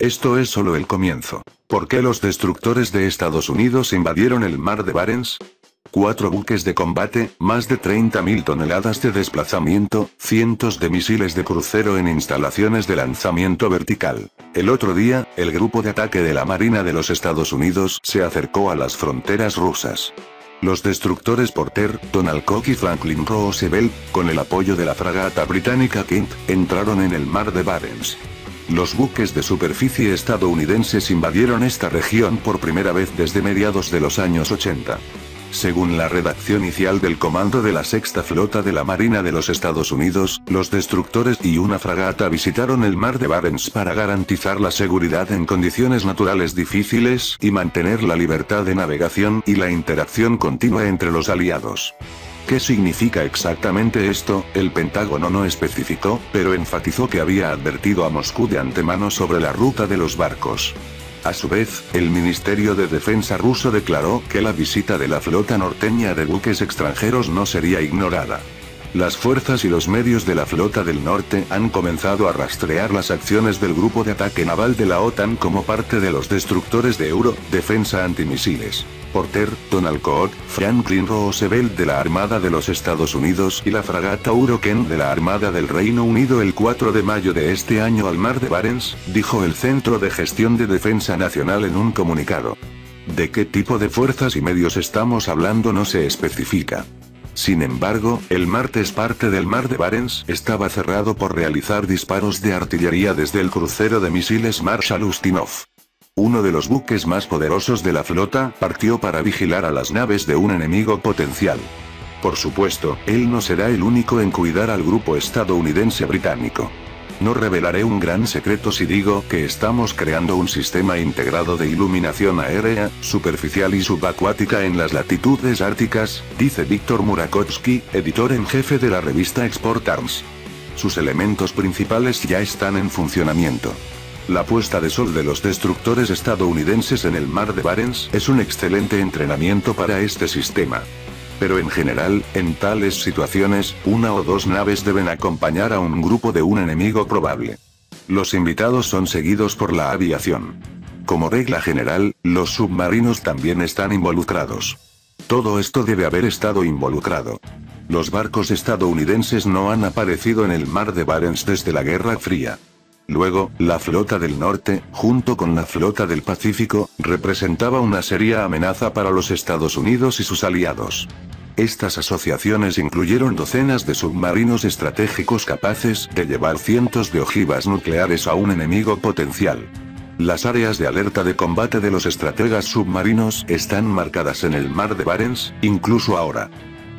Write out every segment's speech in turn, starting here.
Esto es solo el comienzo. ¿Por qué los destructores de Estados Unidos invadieron el mar de Barents? Cuatro buques de combate, más de 30.000 toneladas de desplazamiento, cientos de misiles de crucero en instalaciones de lanzamiento vertical. El otro día, el grupo de ataque de la Marina de los Estados Unidos se acercó a las fronteras rusas. Los destructores Porter, Donald Cook y Franklin Roosevelt, con el apoyo de la fragata británica Kent, entraron en el mar de Barents. Los buques de superficie estadounidenses invadieron esta región por primera vez desde mediados de los años 80. Según la redacción inicial del Comando de la Sexta Flota de la Marina de los Estados Unidos, los destructores y una fragata visitaron el mar de Barents para garantizar la seguridad en condiciones naturales difíciles y mantener la libertad de navegación y la interacción continua entre los aliados. ¿Qué significa exactamente esto? El Pentágono no especificó, pero enfatizó que había advertido a Moscú de antemano sobre la ruta de los barcos. A su vez, el Ministerio de Defensa ruso declaró que la visita de la flota norteña de buques extranjeros no sería ignorada. Las fuerzas y los medios de la flota del norte han comenzado a rastrear las acciones del grupo de ataque naval de la OTAN como parte de los destructores de Euro, defensa antimisiles. Porter, Donald Cook, Franklin Roosevelt de la Armada de los Estados Unidos y la fragata Uroken de la Armada del Reino Unido el 4 de mayo de este año al mar de Barents, dijo el Centro de Gestión de Defensa Nacional en un comunicado. ¿De qué tipo de fuerzas y medios estamos hablando no se especifica? Sin embargo, el martes parte del mar de Barents estaba cerrado por realizar disparos de artillería desde el crucero de misiles Marshal Ustinov. Uno de los buques más poderosos de la flota partió para vigilar a las naves de un enemigo potencial. Por supuesto, él no será el único en cuidar al grupo estadounidense británico. No revelaré un gran secreto si digo que estamos creando un sistema integrado de iluminación aérea, superficial y subacuática en las latitudes árticas, dice Víctor Murakovsky, editor en jefe de la revista Export Arms. Sus elementos principales ya están en funcionamiento. La puesta de sol de los destructores estadounidenses en el mar de Barents es un excelente entrenamiento para este sistema. Pero en general, en tales situaciones, una o dos naves deben acompañar a un grupo de un enemigo probable. Los invitados son seguidos por la aviación. Como regla general, los submarinos también están involucrados. Todo esto debe haber estado involucrado. Los barcos estadounidenses no han aparecido en el mar de Barents desde la Guerra Fría. Luego, la flota del norte, junto con la flota del Pacífico, representaba una seria amenaza para los Estados Unidos y sus aliados. Estas asociaciones incluyeron docenas de submarinos estratégicos capaces de llevar cientos de ojivas nucleares a un enemigo potencial. Las áreas de alerta de combate de los estrategas submarinos están marcadas en el mar de Barents, incluso ahora.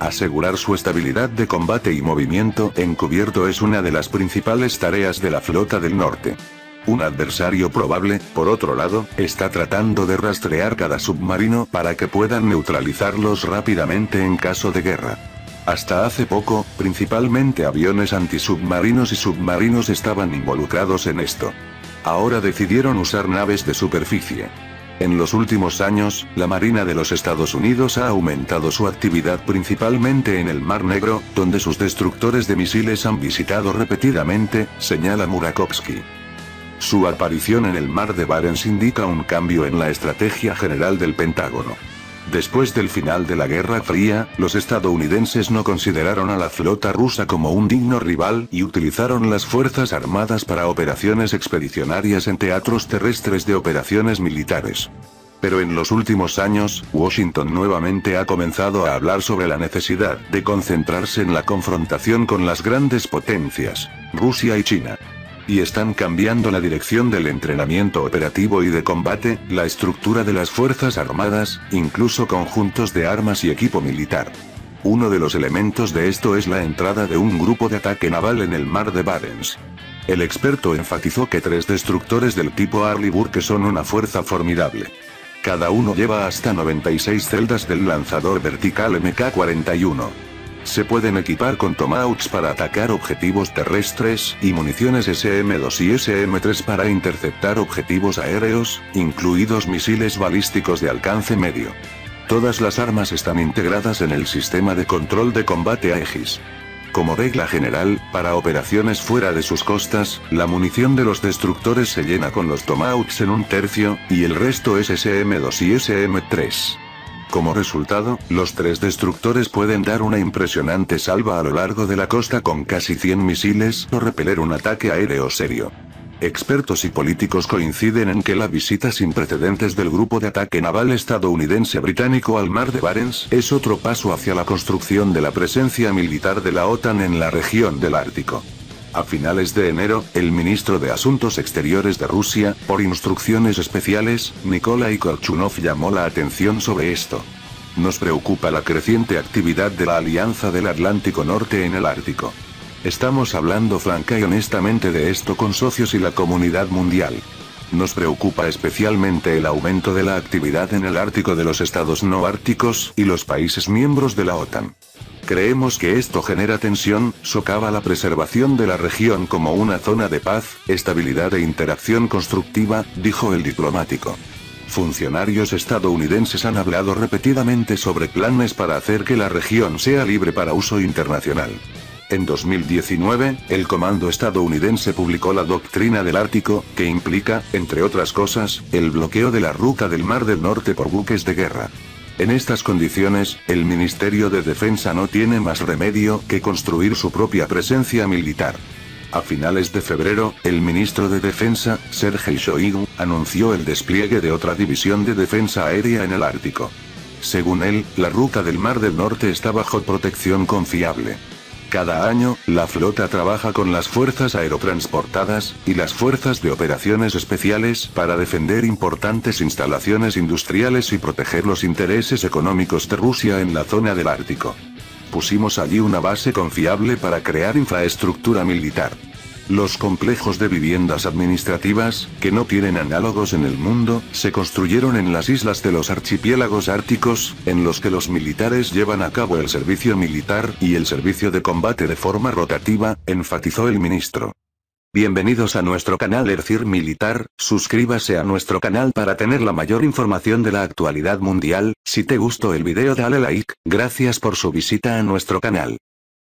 Asegurar su estabilidad de combate y movimiento encubierto es una de las principales tareas de la flota del norte. Un adversario probable, por otro lado, está tratando de rastrear cada submarino para que puedan neutralizarlos rápidamente en caso de guerra. Hasta hace poco, principalmente aviones antisubmarinos y submarinos estaban involucrados en esto. Ahora decidieron usar naves de superficie. En los últimos años, la Marina de los Estados Unidos ha aumentado su actividad principalmente en el Mar Negro, donde sus destructores de misiles han visitado repetidamente, señala Murakovsky. Su aparición en el mar de Barents indica un cambio en la estrategia general del Pentágono. Después del final de la Guerra Fría, los estadounidenses no consideraron a la flota rusa como un digno rival y utilizaron las Fuerzas Armadas para operaciones expedicionarias en teatros terrestres de operaciones militares. Pero en los últimos años, Washington nuevamente ha comenzado a hablar sobre la necesidad de concentrarse en la confrontación con las grandes potencias, Rusia y China y están cambiando la dirección del entrenamiento operativo y de combate, la estructura de las Fuerzas Armadas, incluso conjuntos de armas y equipo militar. Uno de los elementos de esto es la entrada de un grupo de ataque naval en el mar de Barents. El experto enfatizó que tres destructores del tipo Arleigh Burke son una fuerza formidable. Cada uno lleva hasta 96 celdas del lanzador vertical MK-41. Se pueden equipar con Tomahawks para atacar objetivos terrestres, y municiones SM-2 y SM-3 para interceptar objetivos aéreos, incluidos misiles balísticos de alcance medio. Todas las armas están integradas en el sistema de control de combate Aegis. Como regla general, para operaciones fuera de sus costas, la munición de los destructores se llena con los Tomahawks en un tercio, y el resto es SM-2 y SM-3. Como resultado, los tres destructores pueden dar una impresionante salva a lo largo de la costa con casi 100 misiles o repeler un ataque aéreo serio. Expertos y políticos coinciden en que la visita sin precedentes del grupo de ataque naval estadounidense británico al mar de Barents es otro paso hacia la construcción de la presencia militar de la OTAN en la región del Ártico. A finales de enero, el ministro de Asuntos Exteriores de Rusia, por instrucciones especiales, Nikolai Korchunov llamó la atención sobre esto. Nos preocupa la creciente actividad de la Alianza del Atlántico Norte en el Ártico. Estamos hablando franca y honestamente de esto con socios y la comunidad mundial. Nos preocupa especialmente el aumento de la actividad en el Ártico de los estados no árticos y los países miembros de la OTAN. Creemos que esto genera tensión, socava la preservación de la región como una zona de paz, estabilidad e interacción constructiva, dijo el diplomático. Funcionarios estadounidenses han hablado repetidamente sobre planes para hacer que la región sea libre para uso internacional. En 2019, el comando estadounidense publicó la Doctrina del Ártico, que implica, entre otras cosas, el bloqueo de la ruta del Mar del Norte por buques de guerra. En estas condiciones, el Ministerio de Defensa no tiene más remedio que construir su propia presencia militar. A finales de febrero, el ministro de Defensa, Sergei Shoigu, anunció el despliegue de otra división de defensa aérea en el Ártico. Según él, la ruta del Mar del Norte está bajo protección confiable. Cada año, la flota trabaja con las fuerzas aerotransportadas, y las fuerzas de operaciones especiales para defender importantes instalaciones industriales y proteger los intereses económicos de Rusia en la zona del Ártico. Pusimos allí una base confiable para crear infraestructura militar. Los complejos de viviendas administrativas, que no tienen análogos en el mundo, se construyeron en las islas de los archipiélagos árticos, en los que los militares llevan a cabo el servicio militar y el servicio de combate de forma rotativa, enfatizó el ministro. Bienvenidos a nuestro canal Ercir Militar, suscríbase a nuestro canal para tener la mayor información de la actualidad mundial, si te gustó el video dale like, gracias por su visita a nuestro canal.